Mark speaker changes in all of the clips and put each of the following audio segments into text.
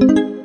Speaker 1: thank you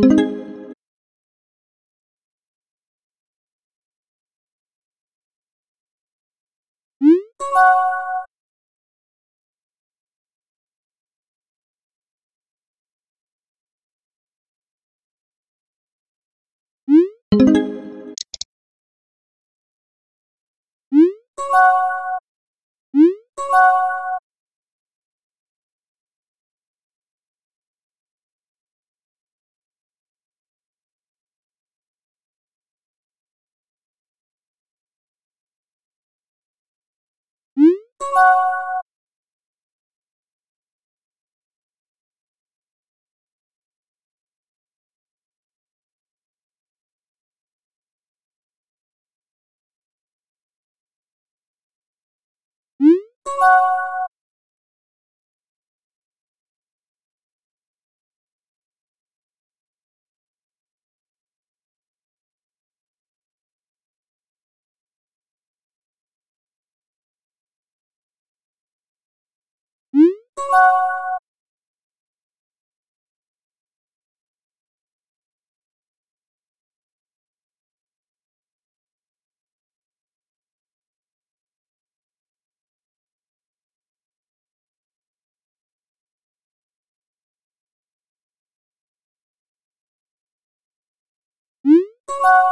Speaker 1: you Música you.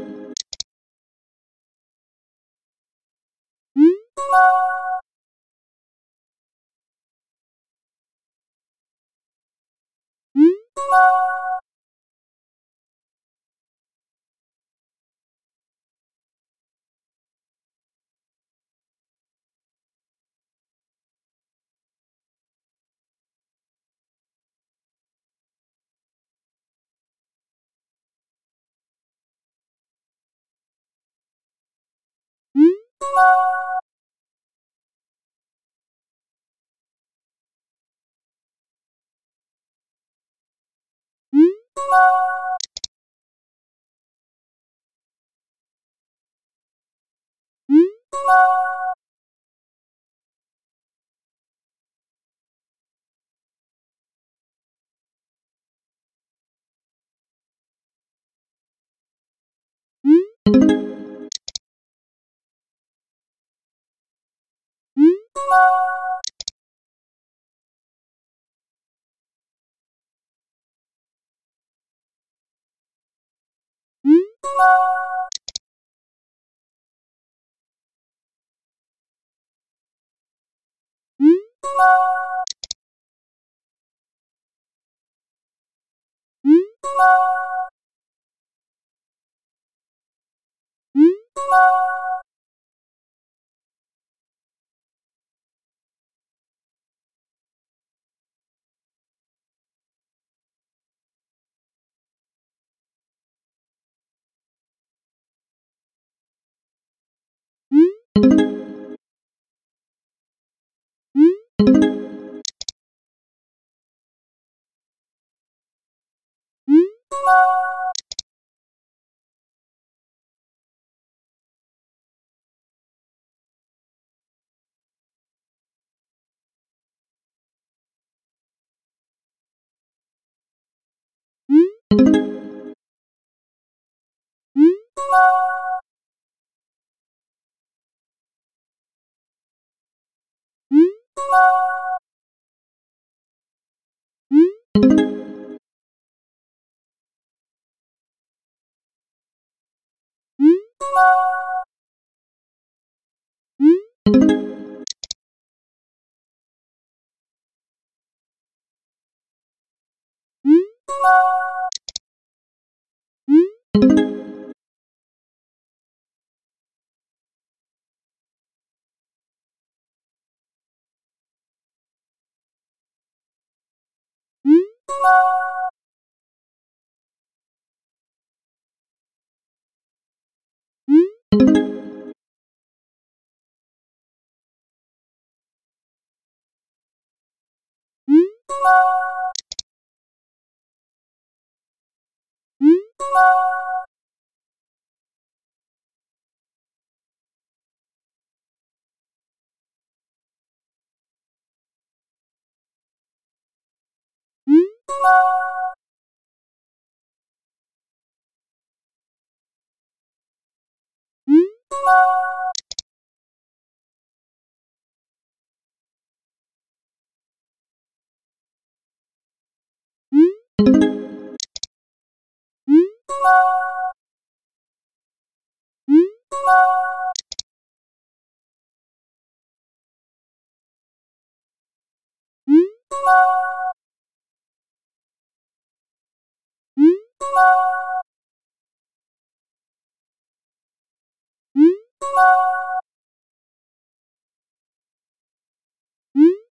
Speaker 1: you. thank you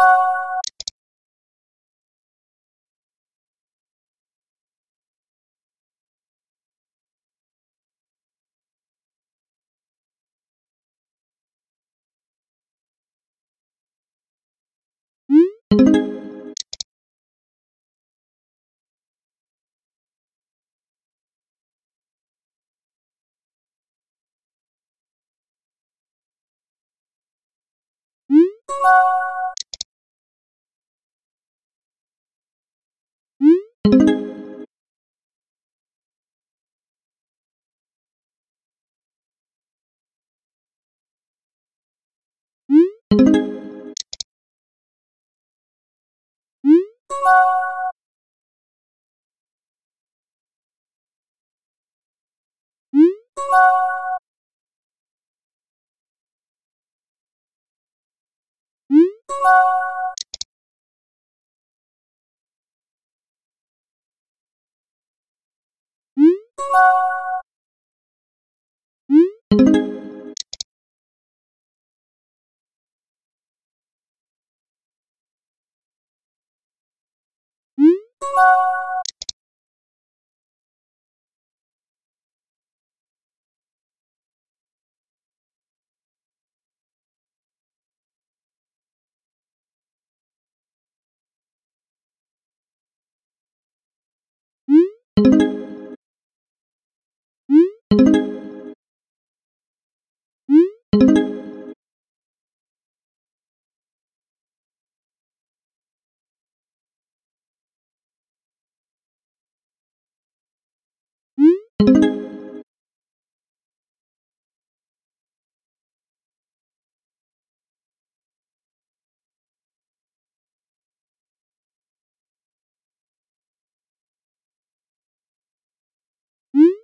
Speaker 1: you.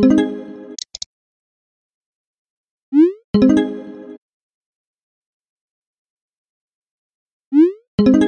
Speaker 1: thank you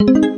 Speaker 1: thank you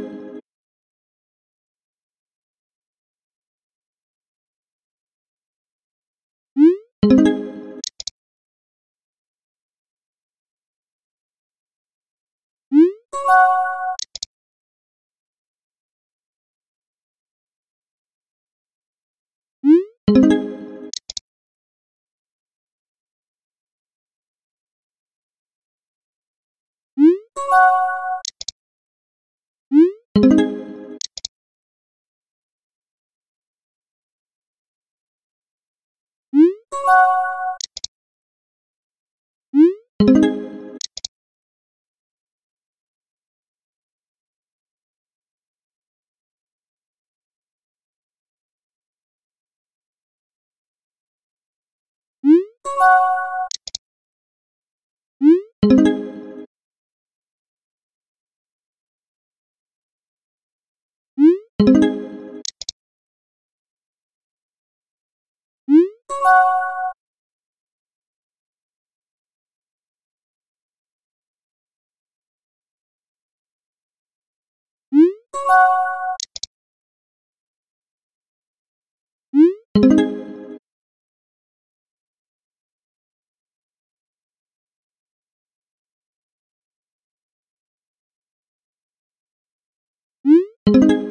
Speaker 1: thank you thank you thank you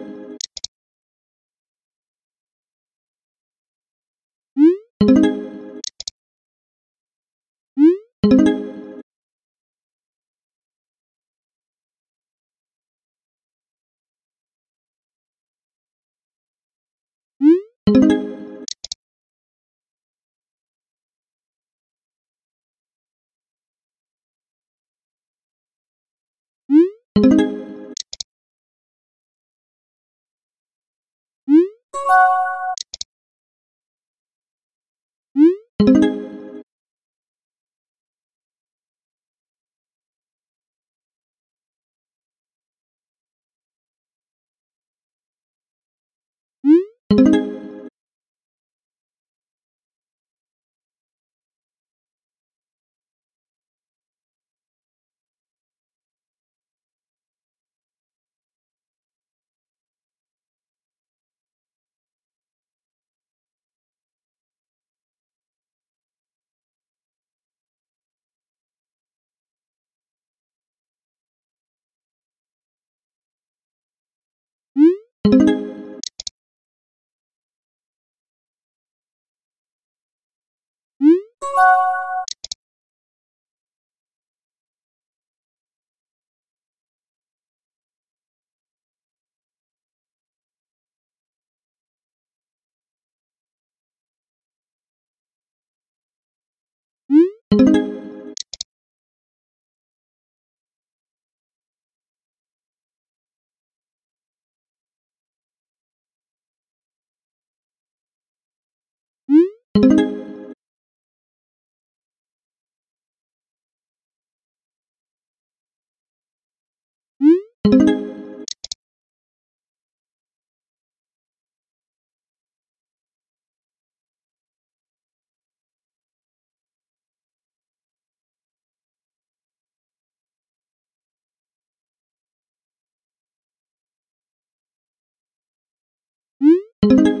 Speaker 1: thank you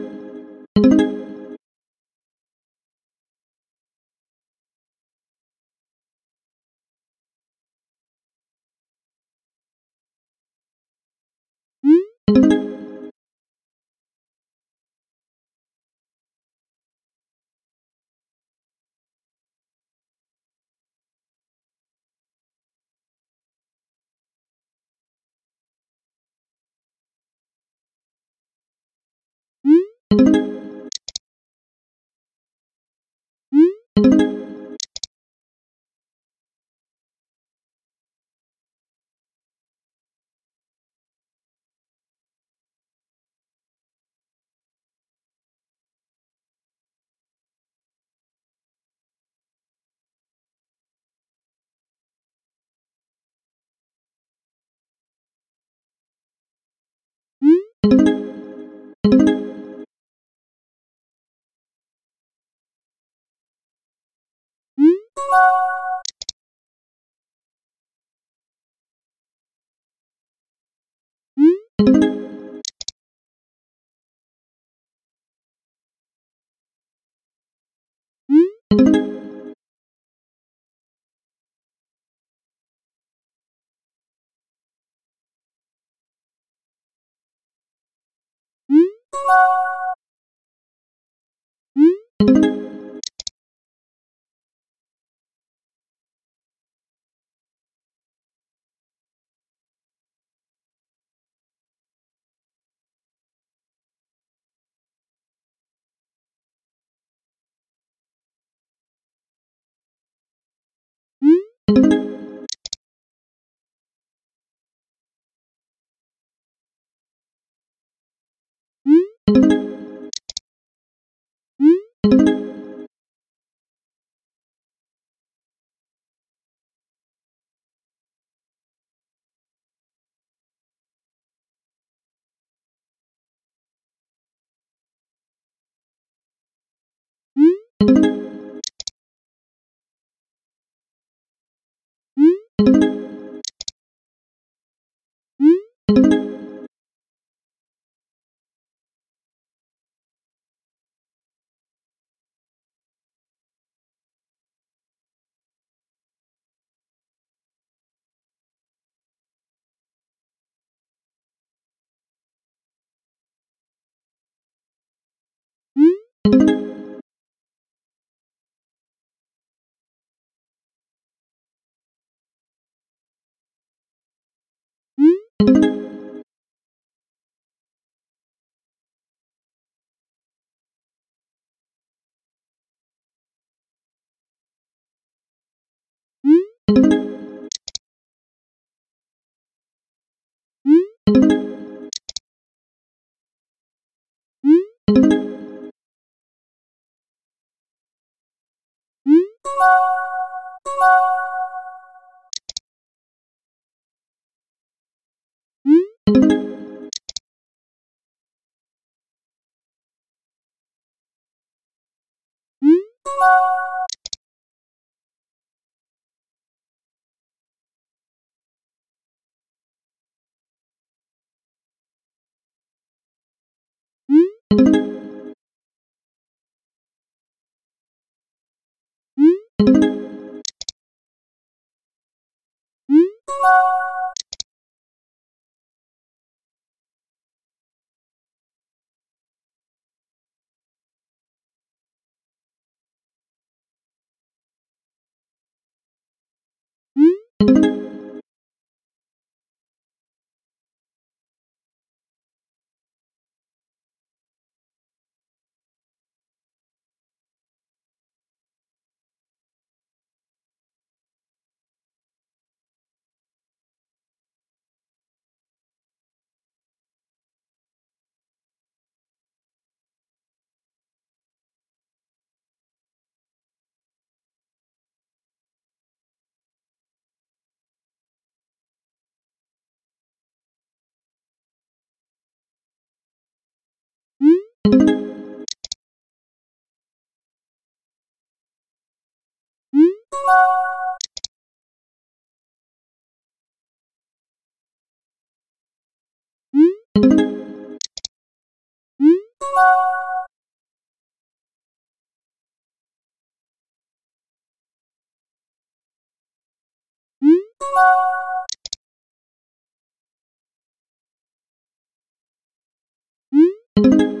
Speaker 1: thank you thank you thank you thank you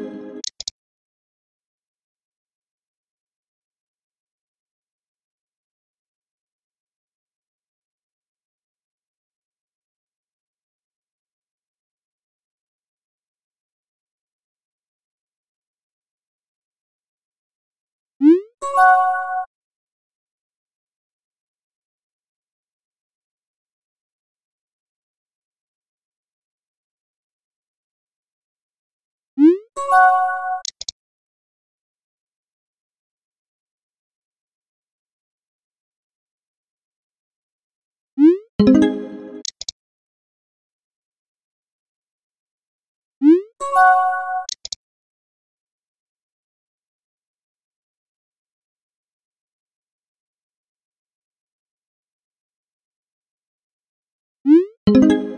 Speaker 1: thank you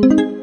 Speaker 1: thank you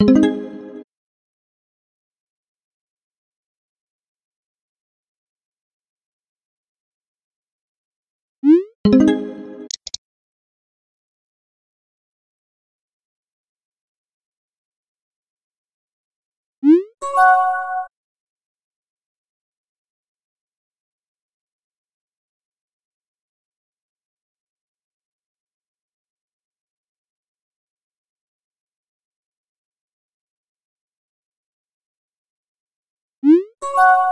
Speaker 1: thank you Oh.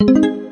Speaker 1: thank you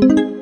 Speaker 1: you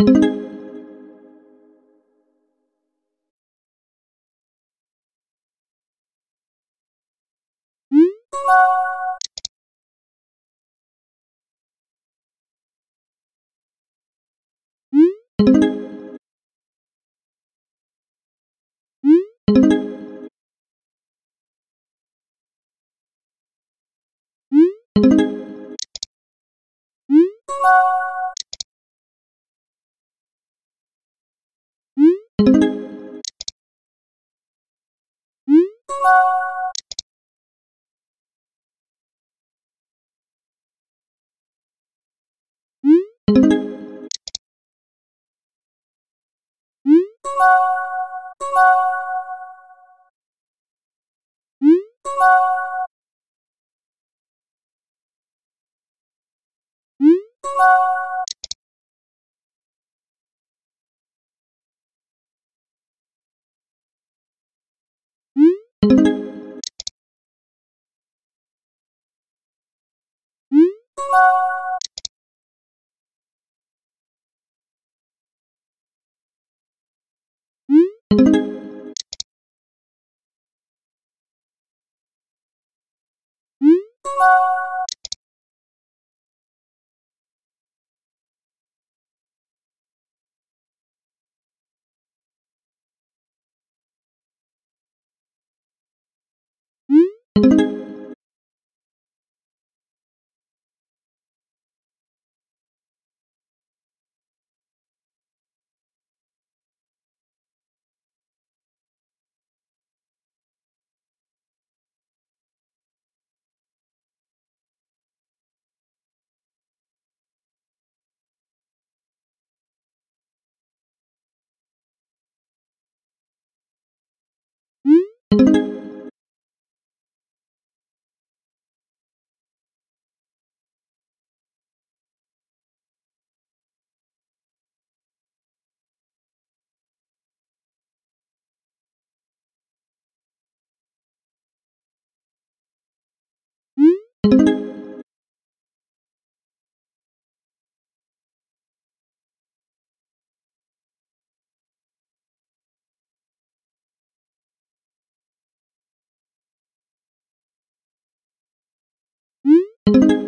Speaker 1: thank you thank you thank you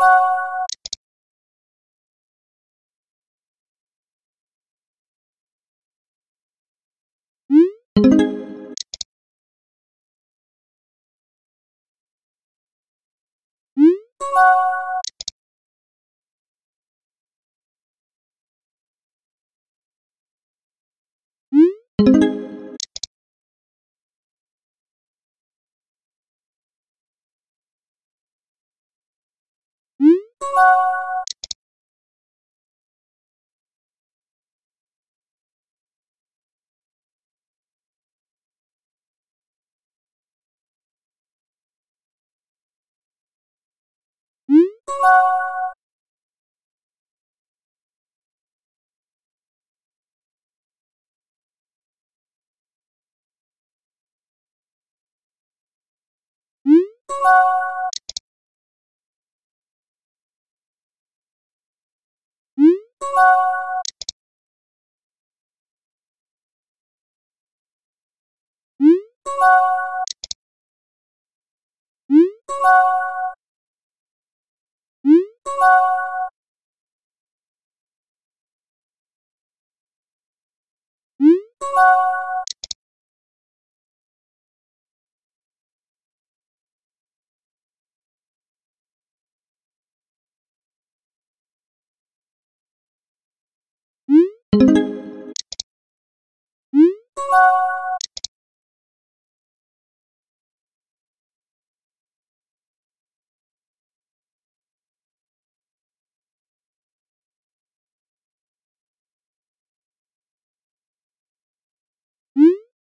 Speaker 1: Música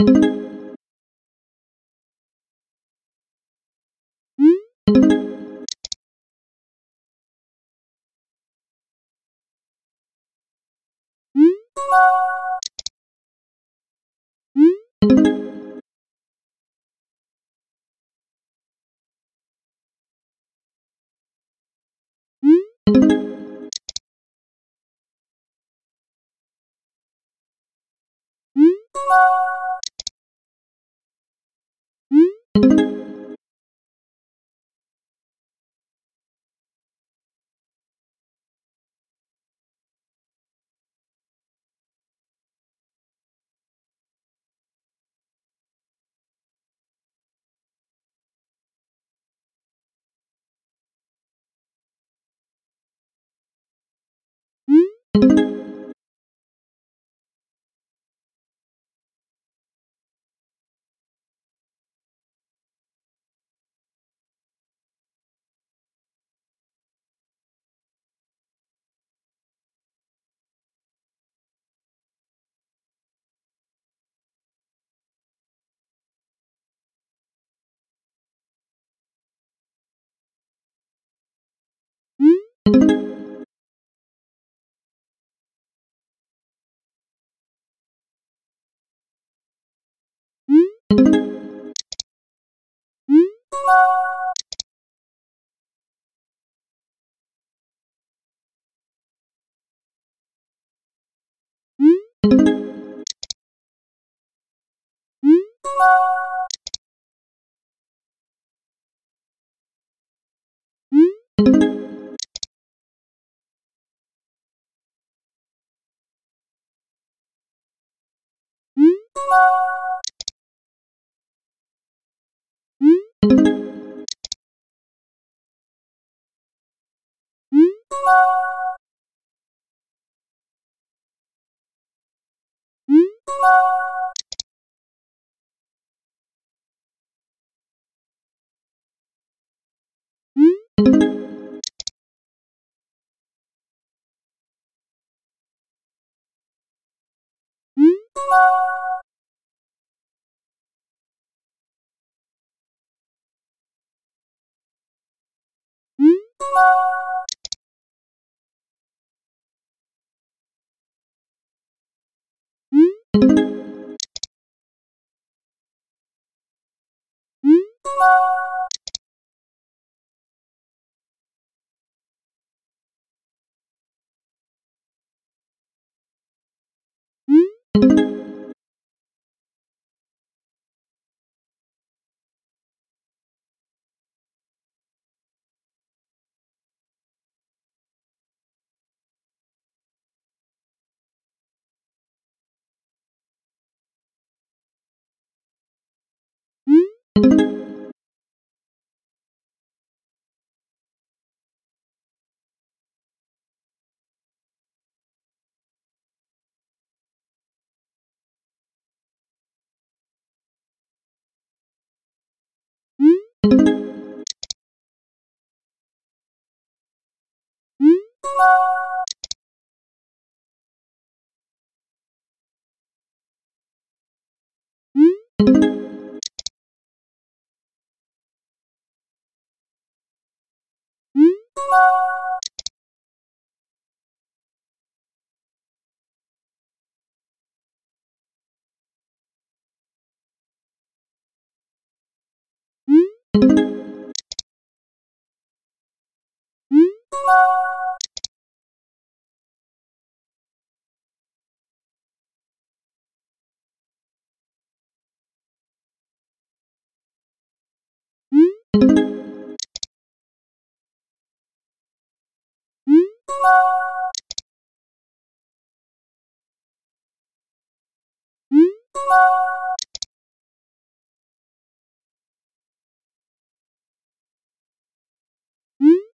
Speaker 1: you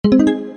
Speaker 1: thank you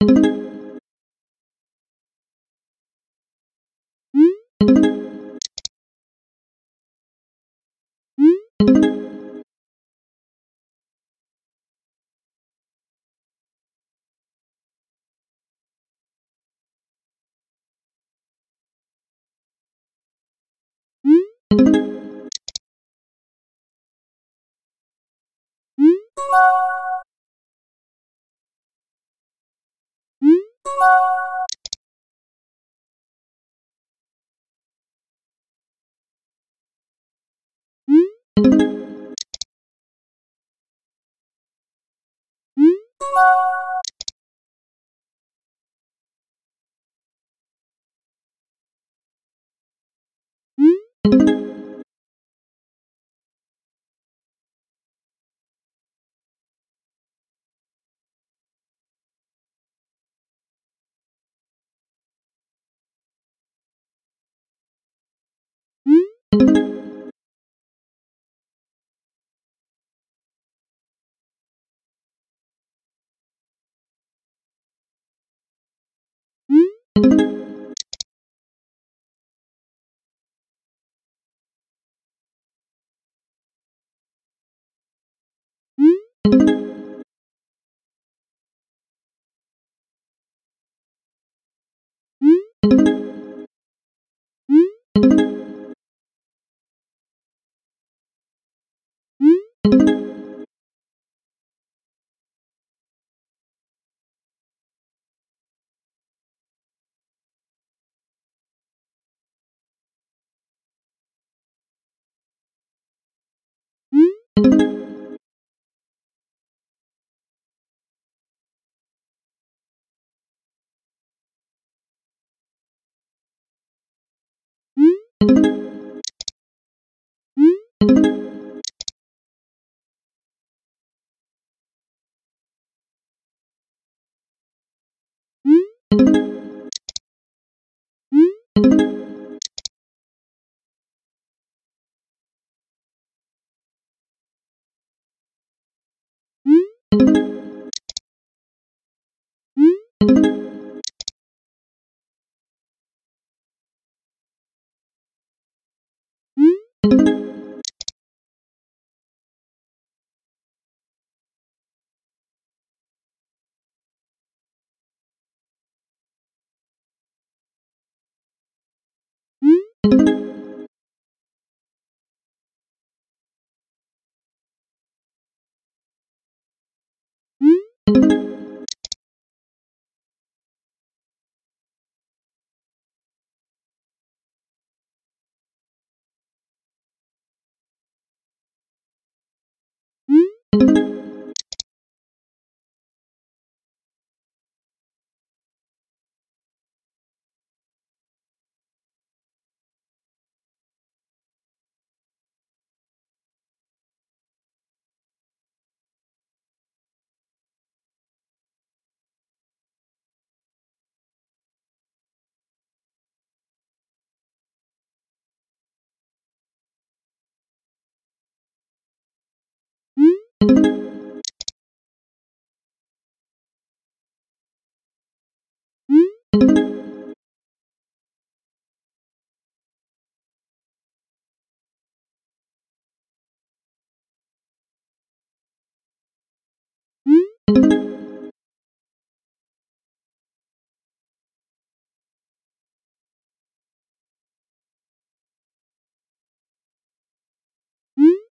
Speaker 1: thank you thank you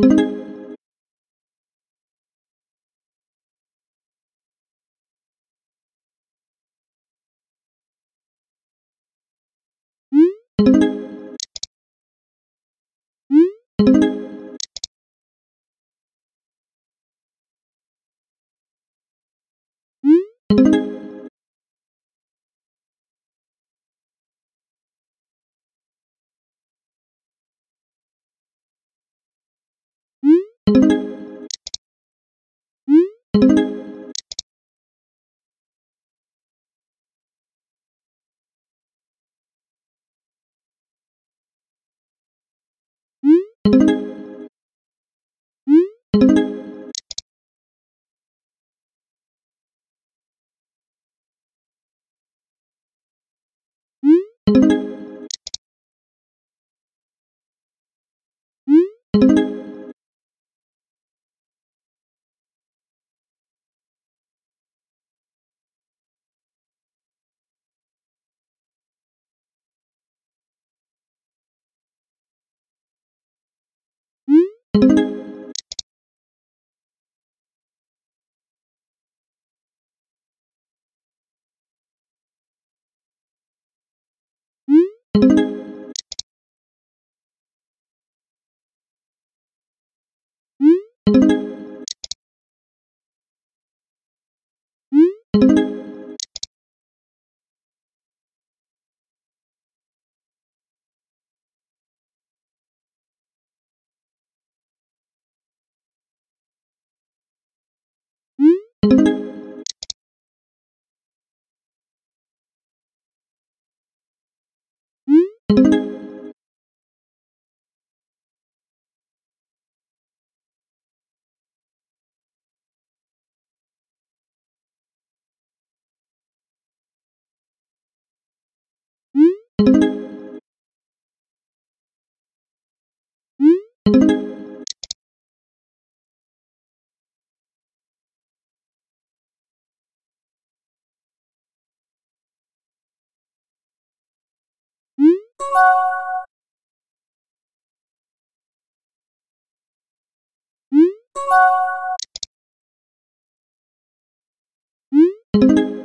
Speaker 1: thank you thank you thank you thank you